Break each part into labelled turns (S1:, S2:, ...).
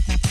S1: Thank you.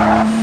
S2: Thank